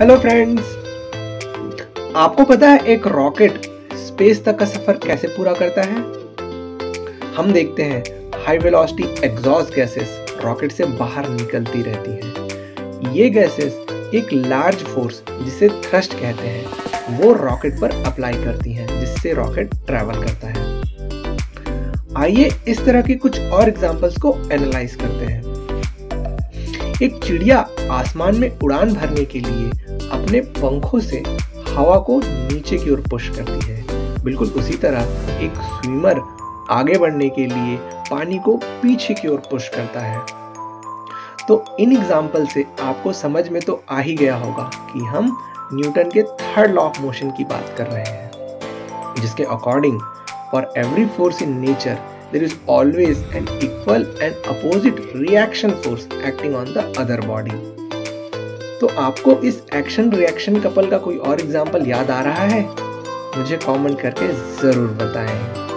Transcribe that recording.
Hello friends आपको पता है एक रॉकेट स्पेस तक का सफ़र कैसे पूरा करता है? हम देखते हैं high velocity exhaust gases rocket से बाहर निकलती रहती हैं। ये गैसेस एक लार्ज फोर्स जिसे थ्रस्ट कहते हैं, वो रॉकेट पर अप्लाई करती हैं, जिससे रॉकेट ट्रैवल करता है। आइए इस तरह के कुछ और एग्जांपल्स को एनालाइज करते हैं। एक चिड़िया आसमान में उड़ान भरने के लिए अपने पंखों से हवा को नीचे की ओर पुश करती है। बिल्कुल उसी तरह एक स्विमर आगे बढ़ने के लिए पानी को पीछे की ओर पुश करता है। तो इन एग्ज़ाम्पल से आपको समझ में तो आ ही गया होगा कि हम न्यूटन के थर्ड लॉ ऑफ़ मोशन की बात कर रहे हैं, जिसके according for every force in nature there is always an equal and opposite reaction force acting on the other body. तो आपको इस एक्शन रिएक्शन कपल का कोई और एग्ज़ाम्पल याद आ रहा है मुझे कमेंट करके ज़रूर बताएँ